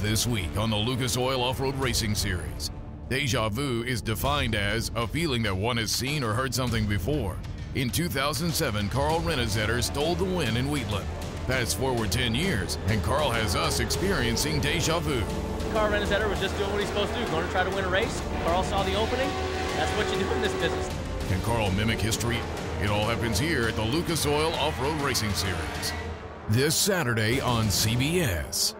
This week on the Lucas Oil Off Road Racing Series, deja vu is defined as a feeling that one has seen or heard something before. In 2007, Carl Renezeder stole the win in Wheatland. Fast forward 10 years, and Carl has us experiencing deja vu. Carl Renezeder was just doing what he's supposed to do, going to try to win a race. Carl saw the opening. That's what you do in this business. Can Carl mimic history? It all happens here at the Lucas Oil Off Road Racing Series. This Saturday on CBS.